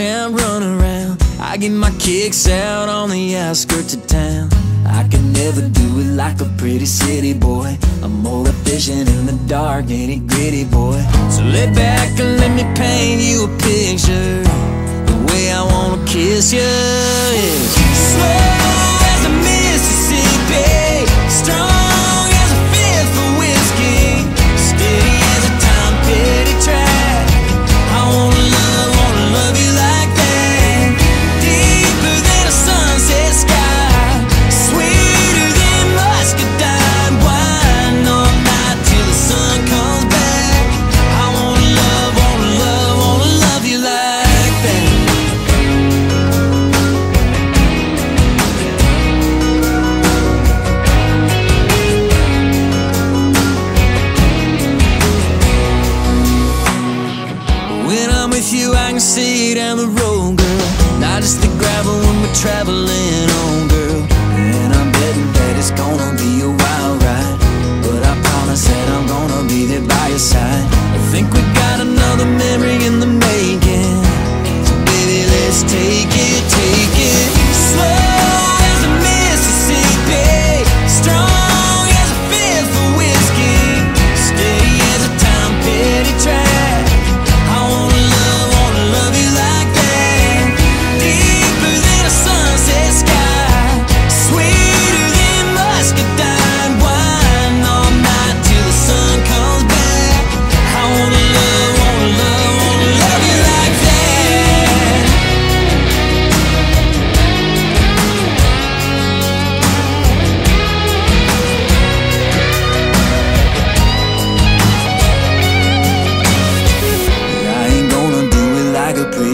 town, run around. I get my kicks out on the outskirts of town. I can never do it like a pretty city boy. I'm more efficient in the dark, ain't it gritty, boy? So lay back and let me paint you a picture. we see down the road, girl. Not just the gravel when we're traveling on.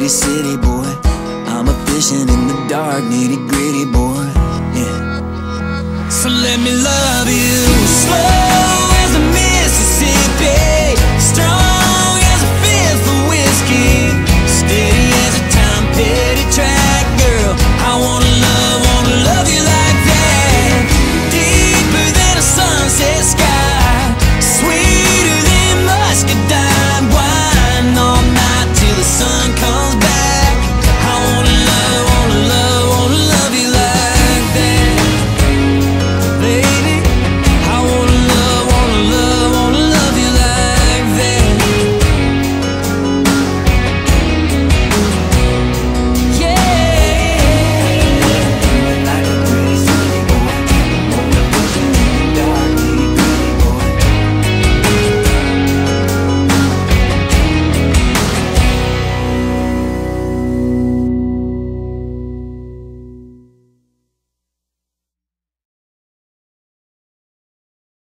city boy. I'm a fishing in the dark, nitty gritty boy. Yeah. So let me love you.